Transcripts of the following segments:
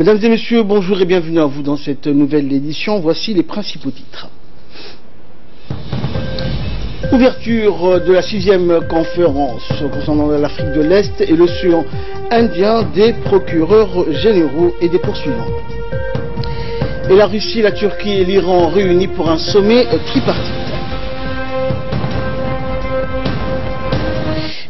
Mesdames et messieurs, bonjour et bienvenue à vous dans cette nouvelle édition. Voici les principaux titres. Ouverture de la sixième conférence concernant l'Afrique de l'Est et l'océan Indien des procureurs généraux et des poursuivants. Et la Russie, la Turquie et l'Iran réunis pour un sommet tripartite.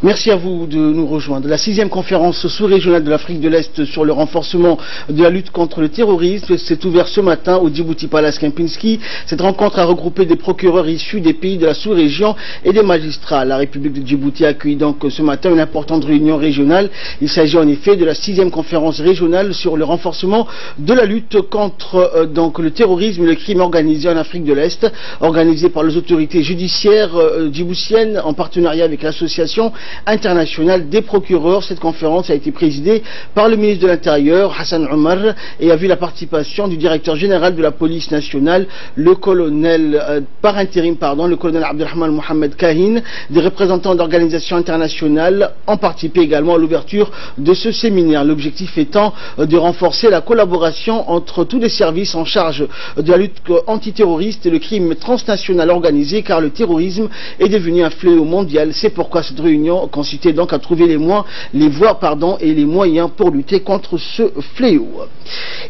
Merci à vous de nous rejoindre. La sixième conférence sous-régionale de l'Afrique de l'Est sur le renforcement de la lutte contre le terrorisme s'est ouverte ce matin au Djibouti Palace Kempinski. Cette rencontre a regroupé des procureurs issus des pays de la sous-région et des magistrats. La République de Djibouti accueille donc ce matin une importante réunion régionale. Il s'agit en effet de la sixième conférence régionale sur le renforcement de la lutte contre euh, donc, le terrorisme et le crime organisé en Afrique de l'Est, organisée par les autorités judiciaires euh, djiboutiennes en partenariat avec l'association internationale des procureurs. Cette conférence a été présidée par le ministre de l'Intérieur, Hassan Omar, et a vu la participation du directeur général de la police nationale, le colonel, euh, par intérim, pardon, le colonel Abdelrahman Mohamed Kahin, des représentants d'organisations internationales ont participé également à l'ouverture de ce séminaire. L'objectif étant euh, de renforcer la collaboration entre tous les services en charge de la lutte antiterroriste et le crime transnational organisé, car le terrorisme est devenu un fléau mondial. C'est pourquoi cette réunion consistait donc à trouver les, les voies pardon, et les moyens pour lutter contre ce fléau.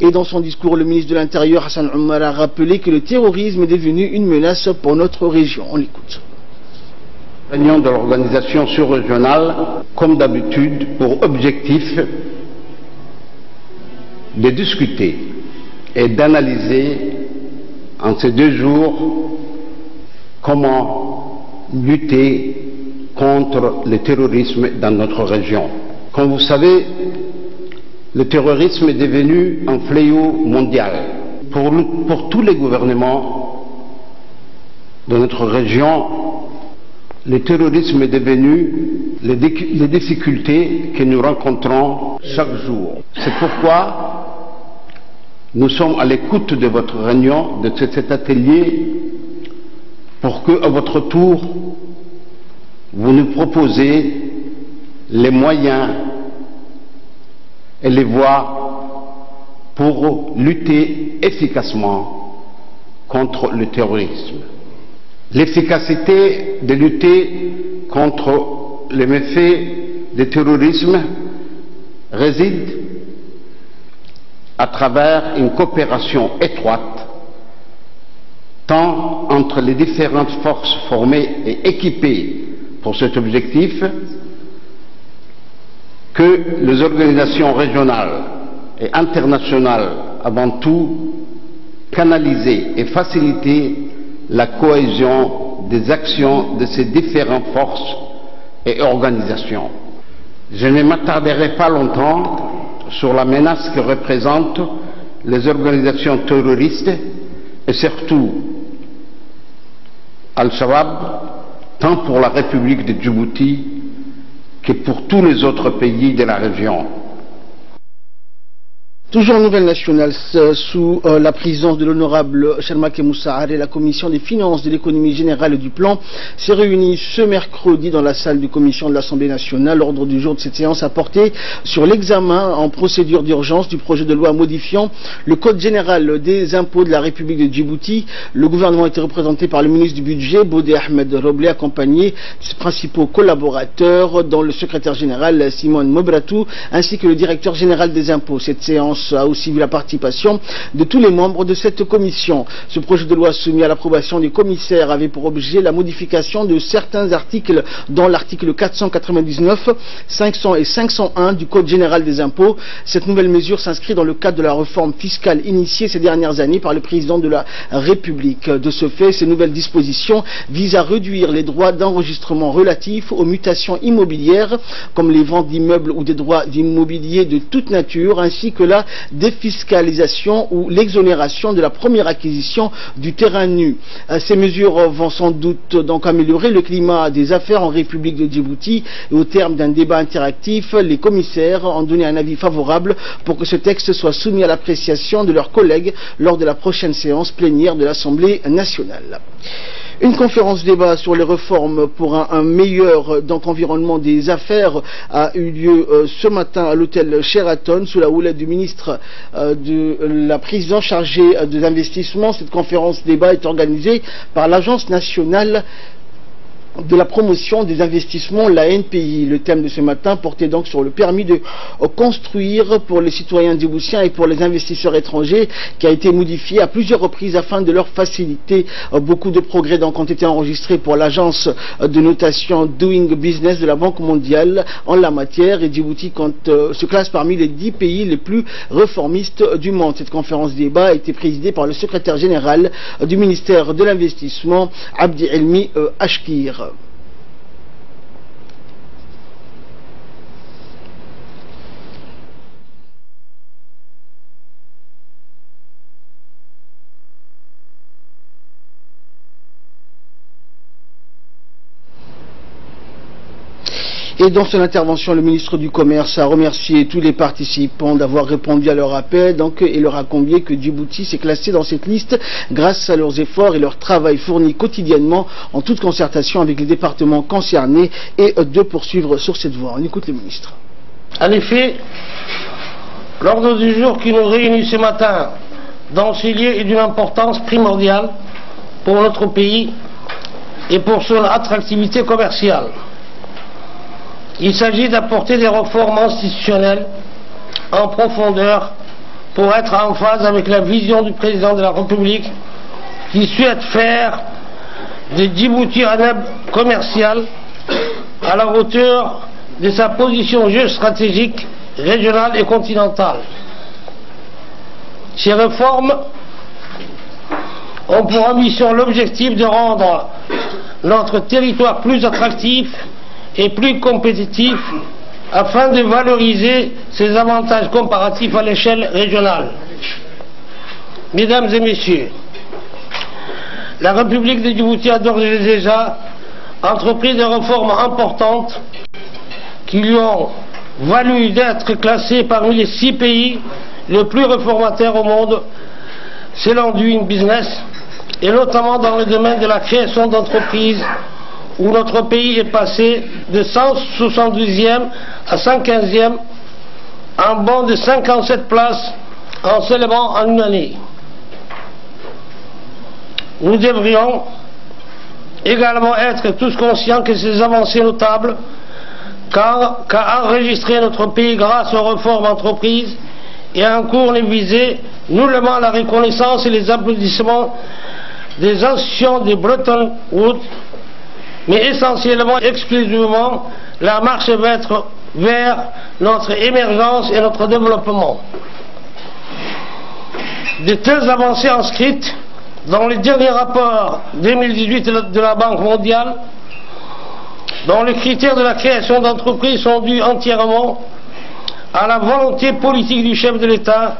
Et dans son discours, le ministre de l'Intérieur, Hassan Omar, a rappelé que le terrorisme est devenu une menace pour notre région. On l'écoute. Réunion de l'organisation sur-régionale, comme d'habitude, pour objectif de discuter et d'analyser en ces deux jours comment lutter contre le terrorisme dans notre région. Comme vous savez, le terrorisme est devenu un fléau mondial. Pour, tous les gouvernements de notre région, le terrorisme est devenu les, les difficultés que nous rencontrons chaque jour. C'est pourquoi nous sommes à l'écoute de votre réunion, de cet atelier, pour que, à votre tour, vous nous proposez les moyens et les voies pour lutter efficacement contre le terrorisme. L'efficacité de lutter contre les méfaits du terrorisme réside à travers une coopération étroite tant entre les différentes forces formées et équipées pour cet objectif que les organisations régionales et internationales, avant tout, canaliser et faciliter la cohésion des actions de ces différentes forces et organisations. Je ne m'attarderai pas longtemps sur la menace que représentent les organisations terroristes et surtout Al-Shabaab tant pour la République de Djibouti que pour tous les autres pays de la région. Toujours nouvelle nationale, sous euh, la présidence de l'honorable Shalmak et la commission des finances, de l'économie générale et du plan s'est réunie ce mercredi dans la salle de commission de l'Assemblée nationale. L'ordre du jour de cette séance a porté sur l'examen en procédure d'urgence du projet de loi modifiant le Code général des impôts de la République de Djibouti. Le gouvernement était représenté par le ministre du Budget, Bodé Ahmed Roblé, accompagné de ses principaux collaborateurs, dont le secrétaire général Simone Mobratou, ainsi que le directeur général des impôts. Cette séance a aussi vu la participation de tous les membres de cette commission. Ce projet de loi soumis à l'approbation des commissaires avait pour objet la modification de certains articles, dont l'article 499, 500 et 501 du Code général des impôts. Cette nouvelle mesure s'inscrit dans le cadre de la réforme fiscale initiée ces dernières années par le président de la République. De ce fait, ces nouvelles dispositions visent à réduire les droits d'enregistrement relatifs aux mutations immobilières, comme les ventes d'immeubles ou des droits d'immobilier de toute nature, ainsi que la défiscalisation ou l'exonération de la première acquisition du terrain nu. Euh, ces mesures vont sans doute donc améliorer le climat des affaires en République de Djibouti et au terme d'un débat interactif, les commissaires ont donné un avis favorable pour que ce texte soit soumis à l'appréciation de leurs collègues lors de la prochaine séance plénière de l'Assemblée nationale. Une conférence débat sur les réformes pour un, meilleur donc, environnement des affaires a eu lieu euh, ce matin à l'hôtel Sheraton sous la houlette du ministre euh, de la présidence chargée euh, des investissements. Cette conférence débat est organisée par l'Agence nationale de la promotion des investissements, la NPI. Le thème de ce matin portait donc sur le permis de construire pour les citoyens djiboutiens et pour les investisseurs étrangers qui a été modifié à plusieurs reprises afin de leur faciliter. Beaucoup de progrès donc ont été enregistrés pour l'agence de notation Doing Business de la Banque mondiale en la matière et Djibouti euh, se classe parmi les dix pays les plus réformistes du monde. Cette conférence débat a été présidée par le secrétaire général du ministère de l'Investissement, Abdi Elmi euh, Ashkir. Et dans son intervention, le ministre du Commerce a remercié tous les participants d'avoir répondu à leur appel et leur a convié que Djibouti s'est classé dans cette liste grâce à leurs efforts et leur travail fourni quotidiennement en toute concertation avec les départements concernés et de poursuivre sur cette voie. On écoute le ministre. En effet, l'ordre du jour qui nous réunit ce matin dans ce lieu est d'une importance primordiale pour notre pays et pour son attractivité commerciale. Il s'agit d'apporter des réformes institutionnelles en profondeur pour être en phase avec la vision du président de la République qui souhaite faire des Djibouti un hub commercial à la hauteur de sa position géostratégique régionale et continentale. Ces réformes ont pour ambition l'objectif de rendre notre territoire plus attractif et plus compétitif afin de valoriser ses avantages comparatifs à l'échelle régionale. Mesdames et Messieurs, la République de Djibouti a d'ores et déjà entrepris des réformes importantes qui lui ont valu d'être classée parmi les six pays les plus réformateurs au monde selon Doing Business et notamment dans le domaine de la création d'entreprises où notre pays est passé de 172e à 115e en bond de 57 places en seulement en une année. Nous devrions également être tous conscients que ces avancées notables qu'a enregistré notre pays grâce aux réformes entreprises et en cours les viser nullement la reconnaissance et les applaudissements des anciens de Bretton Woods mais essentiellement, exclusivement, la marche va être vers notre émergence et notre développement. De telles avancées inscrites dans les derniers rapports 2018 de la Banque mondiale, dont les critères de la création d'entreprises sont dus entièrement à la volonté politique du chef de l'État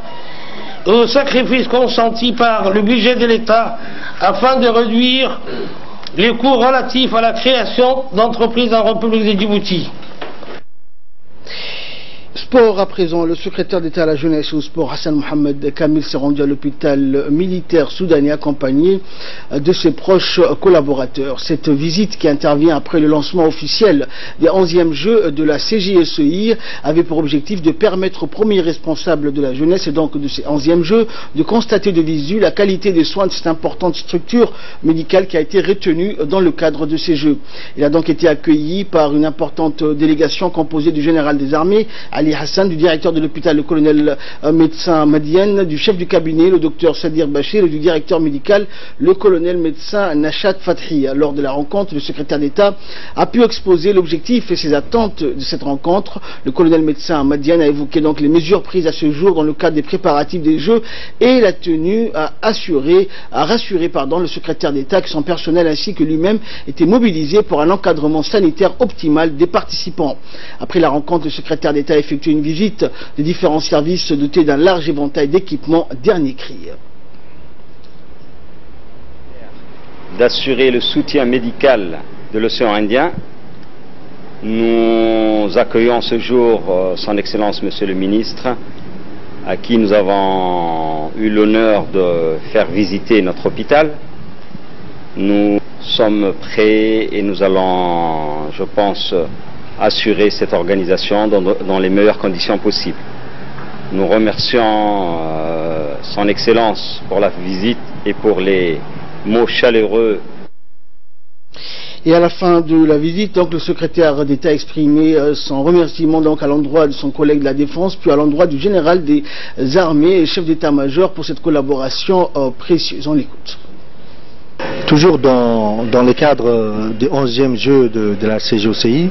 et au sacrifice consenti par le budget de l'État afin de réduire les coûts relatifs à la création d'entreprises en République de Djibouti. Sport à présent, le secrétaire d'État à la jeunesse et au sport Hassan Mohamed Kamil s'est rendu à l'hôpital militaire soudanais accompagné de ses proches collaborateurs. Cette visite qui intervient après le lancement officiel des 11e Jeux de la CJSEI avait pour objectif de permettre aux premiers responsables de la jeunesse et donc de ces 11e Jeux de constater de visu la qualité des soins de cette importante structure médicale qui a été retenue dans le cadre de ces Jeux. Il a donc été accueilli par une importante délégation composée du général des armées, Ali Hassan, du directeur de l'hôpital, le colonel euh, médecin Madienne, du chef du cabinet, le docteur Sadir Bachir, et du directeur médical, le colonel médecin Nashat Fathi. Lors de la rencontre, le secrétaire d'État a pu exposer l'objectif et ses attentes de cette rencontre. Le colonel médecin Madiane a évoqué donc les mesures prises à ce jour dans le cadre des préparatifs des Jeux et la tenue à assurer, à rassurer pardon, le secrétaire d'État que son personnel ainsi que lui-même était mobilisé pour un encadrement sanitaire optimal des participants. Après la rencontre, le secrétaire d'État a effectué une visite des différents services dotés d'un large éventail d'équipements dernier cri. D'assurer le soutien médical de l'océan Indien, nous accueillons ce jour euh, son Excellence Monsieur le Ministre, à qui nous avons eu l'honneur de faire visiter notre hôpital. Nous sommes prêts et nous allons, je pense, assurer cette organisation dans, les meilleures conditions possibles. Nous remercions euh, Son Excellence pour la visite et pour les mots chaleureux et à la fin de la visite, donc, le secrétaire d'État a exprimé euh, son remerciement donc, à l'endroit de son collègue de la Défense, puis à l'endroit du général des armées et chef d'état-major pour cette collaboration euh, précieuse. On l'écoute. Toujours dans, dans le cadre du 11e jeu de, la CGOCI,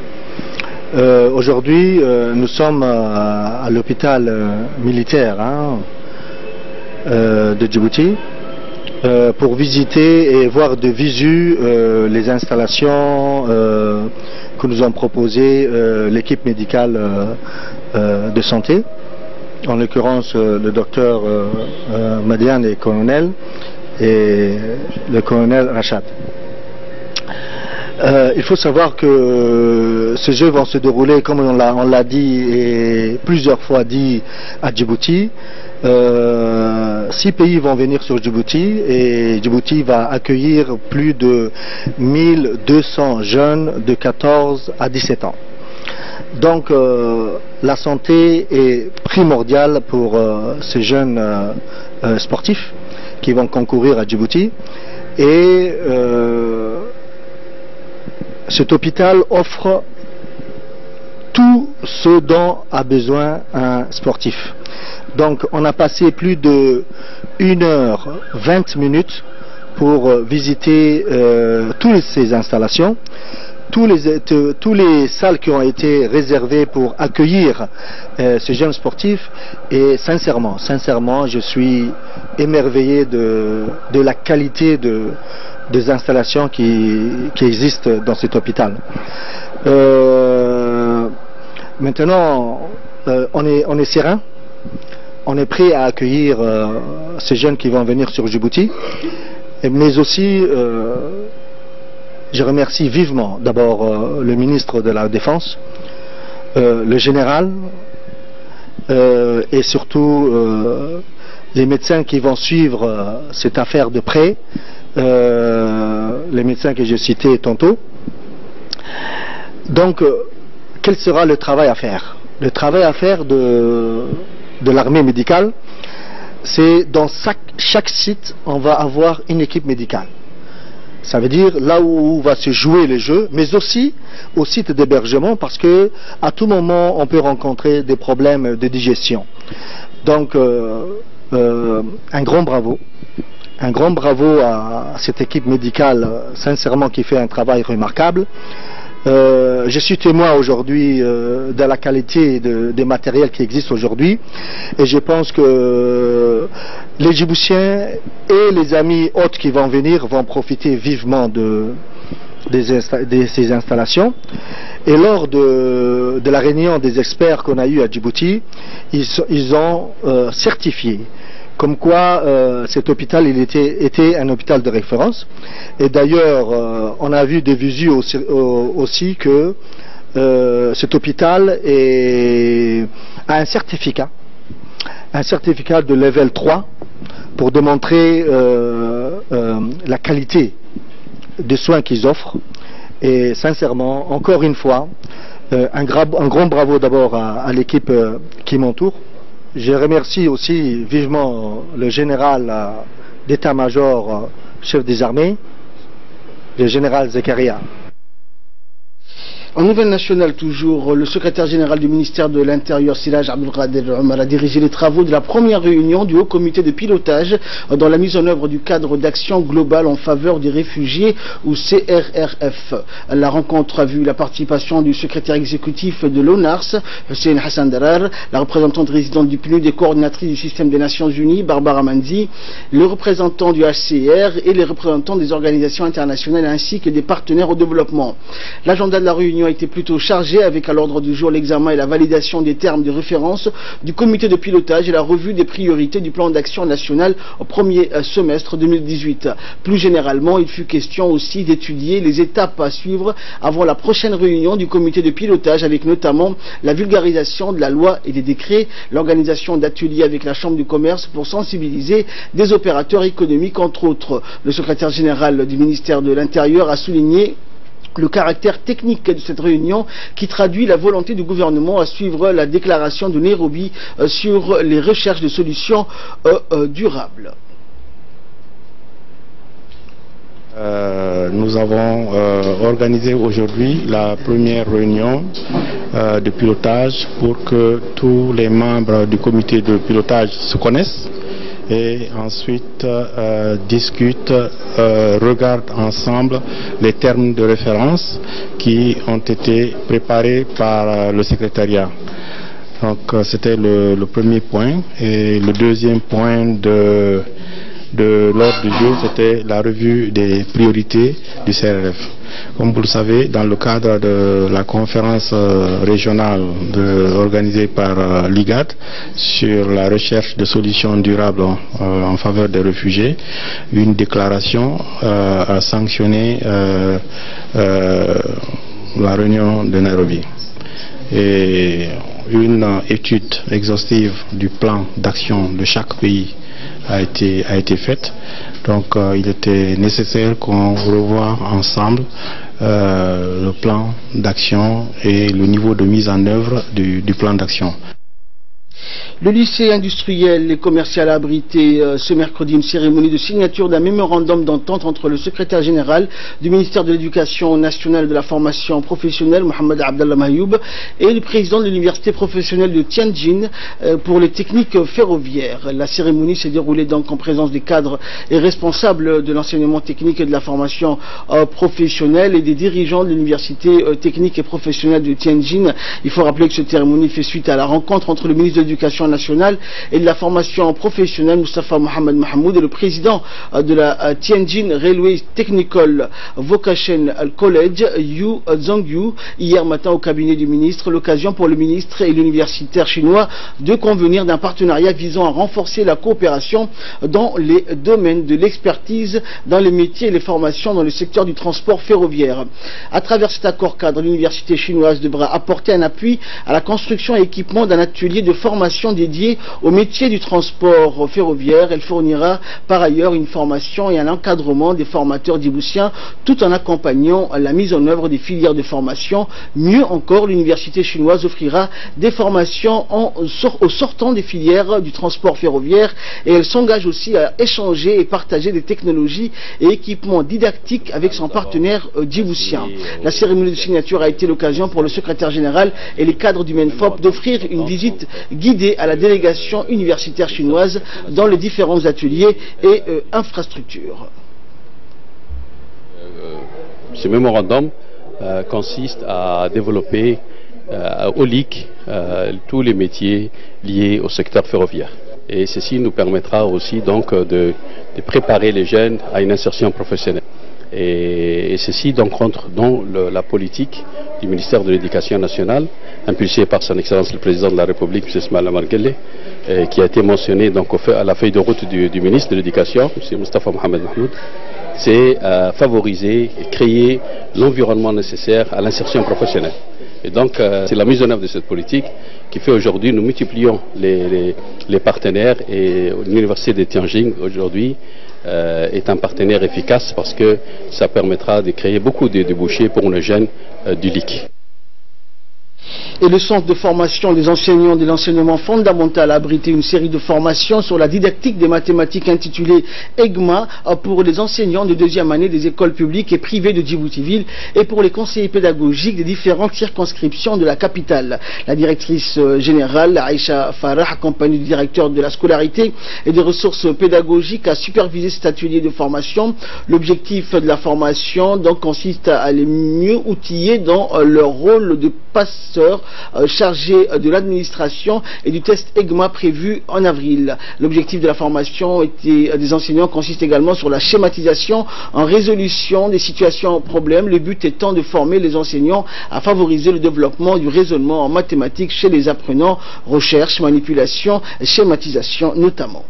euh, aujourd'hui nous sommes à, l'hôpital militaire hein, de Djibouti euh, pour visiter et voir de visu euh, les installations euh, que nous ont proposées l'équipe médicale de santé, en l'occurrence le docteur Madiane et colonel et le colonel Rachat. il faut savoir que ces jeux vont se dérouler, comme on l'a dit et plusieurs fois dit à Djibouti, euh, six pays vont venir sur Djibouti et Djibouti va accueillir plus de 1200 jeunes de 14 à 17 ans. Donc euh, la santé est primordiale pour euh, ces jeunes sportifs qui vont concourir à Djibouti et cet hôpital offre tout ce dont a besoin un sportif. Donc on a passé plus de 1 heure 20 minutes pour euh, visiter euh, toutes ces installations, les, tous les salles qui ont été réservées pour accueillir euh, ces jeunes sportifs et sincèrement, sincèrement, je suis émerveillé de, la qualité des installations qui, existent dans cet hôpital. maintenant, on, est, on est serein. On est prêt à accueillir euh, ces jeunes qui vont venir sur Djibouti, mais aussi euh, je remercie vivement d'abord euh, le ministre de la Défense, le général et surtout les médecins qui vont suivre cette affaire de près, les médecins que j'ai cités tantôt. Donc, quel sera le travail à faire? Le travail à faire de l'armée médicale, c'est dans chaque, site, on va avoir une équipe médicale. Ça veut dire là où va se jouer les jeux, mais aussi au site d'hébergement parce que à tout moment on peut rencontrer des problèmes de digestion. Donc euh, euh, un grand bravo, un grand bravo à cette équipe médicale, sincèrement qui fait un travail remarquable. Euh, je suis témoin aujourd'hui euh, de la qualité des matériels qui existent aujourd'hui et je pense que les Djiboutiens et les amis hôtes qui vont venir vont profiter vivement de, ces installations. Et lors de, la réunion des experts qu'on a eu à Djibouti, ils, ont euh, certifié comme quoi euh, cet hôpital était, un hôpital de référence. Et d'ailleurs, euh, on a vu des visu aussi, que euh, cet hôpital a un certificat, un certificat de level 3 pour démontrer la qualité des soins qu'ils offrent. Et sincèrement, encore une fois, un, grand bravo d'abord à l'équipe qui m'entoure. Je remercie aussi vivement le général euh, d'état-major, euh, chef des armées, le général Zekaria. En nouvelle nationale toujours, le secrétaire général du ministère de l'Intérieur, Silaj Abdelkader Omar, a dirigé les travaux de la première réunion du haut comité de pilotage dans la mise en œuvre du cadre d'action globale en faveur des réfugiés ou CRRF. La rencontre a vu la participation du secrétaire exécutif de l'ONARS, Hussein Hassan Darar, la représentante résidente du PNUD et coordinatrice du système des Nations Unies, Barbara Manzi, le représentant du HCR et les représentants des organisations internationales ainsi que des partenaires au développement. L'agenda de la réunion a été plutôt chargée avec à l'ordre du jour l'examen et la validation des termes de référence du comité de pilotage et la revue des priorités du plan d'action national au premier euh, semestre 2018. Plus généralement, il fut question aussi d'étudier les étapes à suivre avant la prochaine réunion du comité de pilotage avec notamment la vulgarisation de la loi et des décrets, l'organisation d'ateliers avec la Chambre du commerce pour sensibiliser des opérateurs économiques entre autres. Le secrétaire général du ministère de l'Intérieur a souligné le caractère technique de cette réunion qui traduit la volonté du gouvernement à suivre la déclaration de Nairobi euh, sur les recherches de solutions euh, euh, durables. nous avons organisé aujourd'hui la première réunion de pilotage pour que tous les membres du comité de pilotage se connaissent et ensuite euh, discutent, euh, regardent ensemble les termes de référence qui ont été préparés par euh, le secrétariat. Donc c'était le, le, premier point. Et le deuxième point de, de l'ordre du jour, c'était la revue des priorités du CRF. Comme vous le savez, dans le cadre de la conférence euh, régionale organisée par euh, l'IGAD sur la recherche de solutions durables euh, en faveur des réfugiés, une déclaration a sanctionné la réunion de Nairobi. Et une étude exhaustive du plan d'action de chaque pays a été, a été faite. Donc euh, il était nécessaire qu'on revoie ensemble euh, le plan d'action et le niveau de mise en œuvre du plan d'action. Le lycée industriel et commercial a abrité euh, ce mercredi une cérémonie de signature d'un mémorandum d'entente entre le secrétaire général du ministère de l'Éducation nationale et de la formation professionnelle, Mohamed Abdallah Mayoub, et le président de l'université professionnelle de Tianjin euh, pour les techniques ferroviaires. La cérémonie s'est déroulée donc en présence des cadres et responsables de l'enseignement technique et de la formation euh, professionnelle et des dirigeants de l'université technique et professionnelle de Tianjin. Il faut rappeler que cette cérémonie fait suite à la rencontre entre le ministre de l'Éducation nationale et de la formation professionnelle, Mustafa Mohamed Mahmoud, et le président euh, de la euh, Tianjin Railway Technical Vocation College, Yu Zhongyu, hier matin au cabinet du ministre, l'occasion pour le ministre et l'universitaire chinois de convenir d'un partenariat visant à renforcer la coopération dans les domaines de l'expertise, dans les métiers et les formations dans le secteur du transport ferroviaire. À travers cet accord cadre, l'université chinoise devra apporter un appui à la construction et équipement d'un atelier de formation dédiée au métier du transport ferroviaire. Elle fournira par ailleurs une formation et un encadrement des formateurs djiboutiens tout en accompagnant la mise en œuvre des filières de formation. Mieux encore, l'université chinoise offrira des formations en, aux sortant des filières du transport ferroviaire et elle s'engage aussi à échanger et partager des technologies et équipements didactiques avec son partenaire euh, djiboutien. La cérémonie de signature a été l'occasion pour le secrétaire général et les cadres du MENFOP d'offrir une visite guidée à la délégation universitaire chinoise dans les différents ateliers et euh, infrastructures. Euh, ce mémorandum euh, consiste à développer au LIC tous les métiers liés au secteur ferroviaire. Et ceci nous permettra aussi donc de, préparer les jeunes à une insertion professionnelle. Et, ceci donc dans la politique du ministère de l'Éducation nationale impulsé par son Excellence le Président de la République, M. Smala Marguerite, qui a été mentionné à la feuille de route du, ministre de l'Éducation, M. Mustafa Mohamed Mahmoud, c'est euh, favoriser et créer l'environnement nécessaire à l'insertion professionnelle. Et donc, euh, c'est la mise en œuvre de cette politique qui fait aujourd'hui, nous multiplions les, partenaires et l'Université de Tianjin aujourd'hui euh, est un partenaire efficace parce que ça permettra de créer beaucoup de débouchés pour les jeunes du LIC et le centre de formation des enseignants de l'enseignement fondamental a abrité une série de formations sur la didactique des mathématiques intitulée EGMA pour les enseignants de deuxième année des écoles publiques et privées de Djibouti-Ville et pour les conseillers pédagogiques des différentes circonscriptions de la capitale. La directrice euh, générale, Aïcha Farah, accompagnée du directeur de la scolarité et des ressources pédagogiques, a supervisé cet atelier de formation. L'objectif de la formation donc consiste à les mieux outiller dans euh, leur rôle de passeur chargé de l'administration et du test EGMA prévu en avril. L'objectif de la formation des enseignants consiste également sur la schématisation en résolution des situations problèmes, le but étant de former les enseignants à favoriser le développement du raisonnement en mathématiques chez les apprenants, recherche, manipulation, schématisation notamment.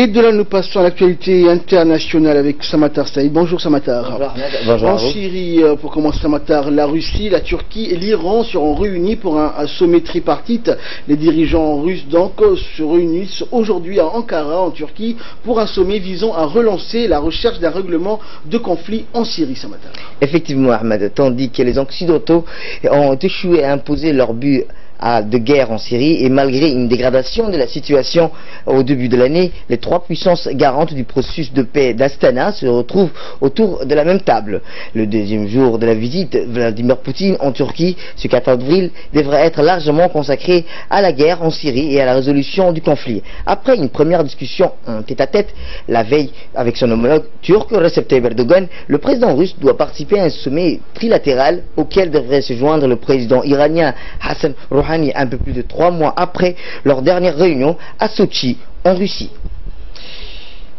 Et de là, nous passons à l'actualité internationale avec Samatar Saïd. Bonjour Samatar. Bonjour. En Syrie, euh, pour commencer Samatar, la Russie, la Turquie et l'Iran seront réunis pour un, sommet tripartite. Les dirigeants russes donc se réunissent aujourd'hui à Ankara, en Turquie, pour un sommet visant à relancer la recherche d'un règlement de conflit en Syrie, Samatar. Effectivement, Ahmed, tandis que les Occidentaux ont échoué à imposer leur but de guerre en Syrie et malgré une dégradation de la situation au début de l'année, les trois puissances garantes du processus de paix d'Astana se retrouvent autour de la même table. Le deuxième jour de la visite, Vladimir Poutine en Turquie, ce 4 avril, devrait être largement consacré à la guerre en Syrie et à la résolution du conflit. Après une première discussion en tête-à-tête, la veille avec son homologue turc Recep Tayyip Erdogan, le président russe doit participer à un sommet trilatéral auquel devrait se joindre le président iranien Hassan Rouhani un peu plus de trois mois après leur dernière réunion à Sochi, en Russie.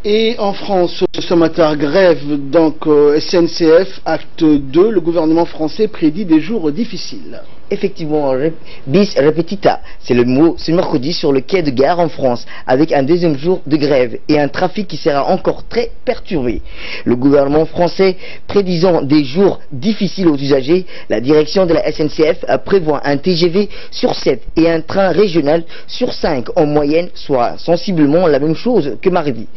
Et en France, ce matin, grève donc euh, SNCF, acte 2, le gouvernement français prédit des jours difficiles effectivement bis repetita. C'est le mot ce mercredi sur le quai de gare en France, avec un deuxième jour de grève et un trafic qui sera encore très perturbé. Le gouvernement français prédisant des jours difficiles aux usagers, la direction de la SNCF prévoit un TGV sur 7 et un train régional sur 5 en moyenne, soit sensiblement la même chose que mardi.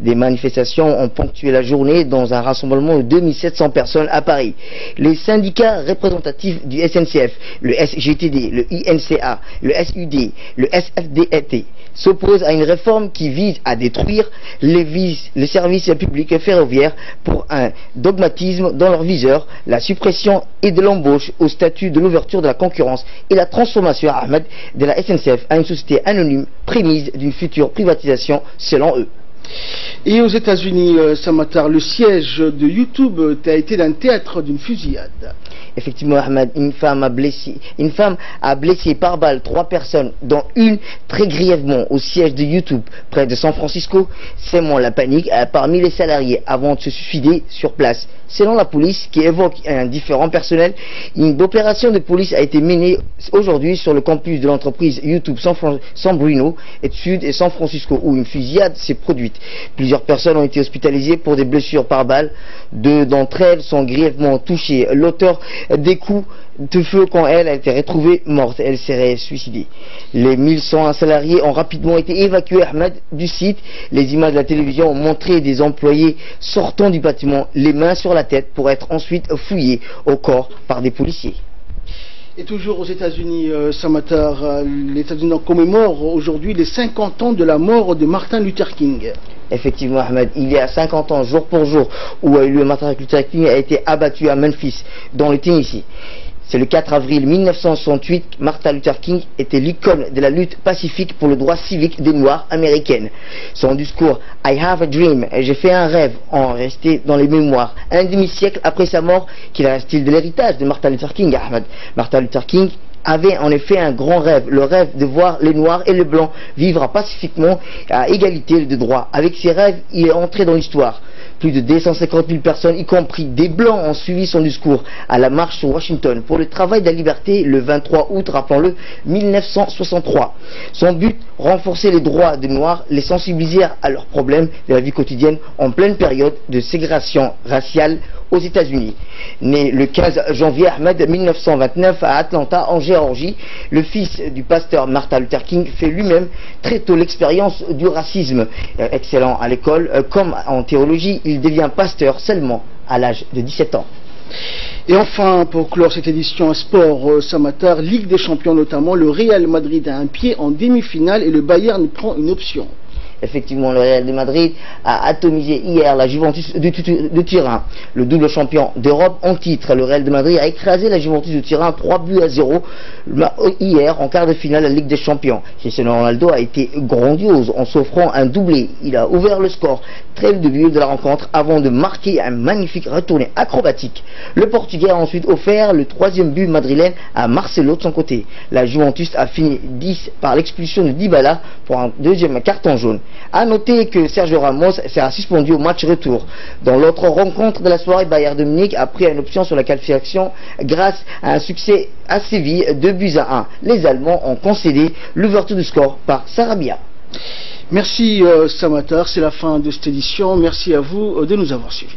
Des manifestations ont ponctué la journée dans un rassemblement de 2700 personnes à Paris. Les syndicats représentatifs du SNCF le SGTD, le INCA, le SUD, le SFDET s'opposent à une réforme qui vise à détruire les, services publics ferroviaires pour un dogmatisme dans leur viseur, la suppression et de l'embauche au statut de l'ouverture de la concurrence et la transformation Ahmed de la SNCF à une société anonyme prémise d'une future privatisation selon eux. Et aux États-Unis, euh, Samatar, le siège de YouTube a été d'un théâtre d'une fusillade. Effectivement, Ahmed, une femme a blessé, une femme a blessé par balle trois personnes, dont une très grièvement au siège de YouTube près de San Francisco, sémant la panique euh, parmi les salariés avant de se suicider sur place. Selon la police, qui évoque un différent personnel, une opération de police a été menée aujourd'hui sur le campus de l'entreprise YouTube San, Bruno et Sud et San Francisco, où une fusillade s'est produite. Plusieurs personnes ont été hospitalisées pour des blessures par balle. Deux d'entre elles sont grièvement touchées. L'auteur des coups de feu quand elle a été retrouvée morte. Elle serait suicidée. Les 1100 salariés ont rapidement été évacués Ahmed, du site. Les images de la télévision ont montré des employés sortant du bâtiment, les mains sur la tête, pour être ensuite fouillés au corps par des policiers. Et toujours aux États-Unis, euh, Samatar, euh, les États-Unis commémorent aujourd'hui les 50 ans de la mort de Martin Luther King. Effectivement, Ahmed, il y a 50 ans, jour pour jour, où a eu lieu Martin Luther King a été abattu à Memphis, dans le Tennessee. C'est le 4 avril 1968, Martin Luther King était l'icône de la lutte pacifique pour le droit civique des Noirs américaines. Son discours I have a dream, j'ai fait un rêve, en resté dans les mémoires. Un demi-siècle après sa mort, qu'il style de l'héritage de Martin Luther King, Ahmed. Martin Luther King avait en effet un grand rêve, le rêve de voir les Noirs et les Blancs vivre pacifiquement à égalité de droits. Avec ses rêves, il est entré dans l'histoire. Plus de 250 000 personnes, y compris des Blancs, ont suivi son discours à la marche sur Washington pour le travail de la liberté le 23 août, rappelons-le, 1963. Son but, renforcer les droits des Noirs, les sensibiliser à leurs problèmes de la vie quotidienne en pleine période de ségrégation raciale aux États-Unis. Né le 15 janvier Ahmed 1929 à Atlanta, en Géorgie, le fils du pasteur Martin Luther King fait lui-même très tôt l'expérience du racisme. Euh, excellent à l'école, euh, comme en théologie, il devient pasteur seulement à l'âge de 17 ans. Et enfin, pour clore cette édition sport euh, Samatar, Ligue des Champions notamment, le Real Madrid a un pied en demi-finale et le Bayern prend une option. Effectivement, le Real de Madrid a atomisé hier la Juventus de, Turin, le double champion d'Europe en titre. Le Real de Madrid a écrasé la Juventus de Turin 3 buts à 0 hier en quart de finale de la Ligue des Champions. Cristiano Ronaldo a été grandiose en s'offrant un doublé. Il a ouvert le score très de de la rencontre avant de marquer un magnifique retourné acrobatique. Le Portugais a ensuite offert le troisième but madrilène à Marcelo de son côté. La Juventus a fini 10 par l'expulsion de Dybala pour un deuxième carton jaune. A noter que Sergio Ramos sera suspendu au match retour. Dans l'autre rencontre de la soirée, Bayern de Munich a pris une option sur la qualification grâce à un succès à Séville, 2 buts à 1. Les Allemands ont concédé l'ouverture du score par Sarabia. Merci euh, Samatar, c'est la fin de cette édition. Merci à vous euh, de nous avoir suivis.